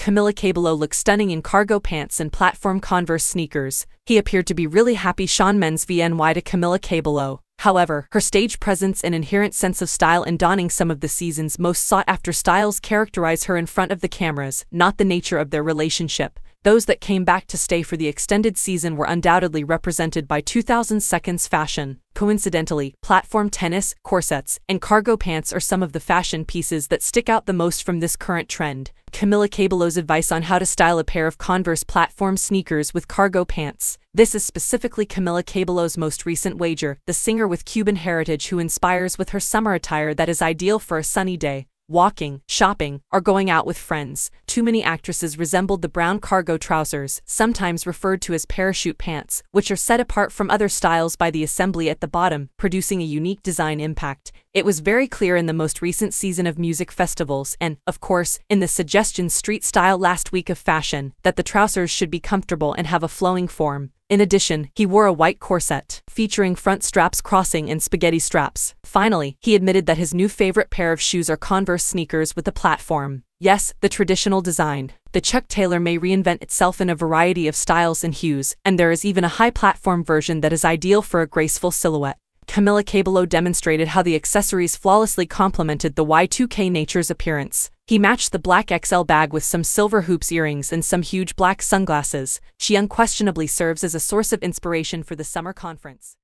Camila Cabello looked stunning in cargo pants and platform Converse sneakers. He appeared to be really happy Shawn Mendes VNY to Camila Cabello. However, her stage presence and inherent sense of style in donning some of the season's most sought-after styles characterize her in front of the cameras, not the nature of their relationship. Those that came back to stay for the extended season were undoubtedly represented by 2000 Seconds fashion. Coincidentally, platform tennis, corsets, and cargo pants are some of the fashion pieces that stick out the most from this current trend. Camila Cabello's advice on how to style a pair of Converse platform sneakers with cargo pants. This is specifically Camila Cabello's most recent wager, the singer with Cuban heritage who inspires with her summer attire that is ideal for a sunny day walking, shopping, or going out with friends. Too many actresses resembled the brown cargo trousers, sometimes referred to as parachute pants, which are set apart from other styles by the assembly at the bottom, producing a unique design impact. It was very clear in the most recent season of music festivals and, of course, in the suggestion street style last week of fashion, that the trousers should be comfortable and have a flowing form. In addition, he wore a white corset, featuring front straps crossing and spaghetti straps. Finally, he admitted that his new favorite pair of shoes are Converse sneakers with a platform. Yes, the traditional design. The Chuck Taylor may reinvent itself in a variety of styles and hues, and there is even a high platform version that is ideal for a graceful silhouette. Camila Cabello demonstrated how the accessories flawlessly complemented the Y2K Nature's appearance. He matched the black XL bag with some silver hoops earrings and some huge black sunglasses. She unquestionably serves as a source of inspiration for the summer conference.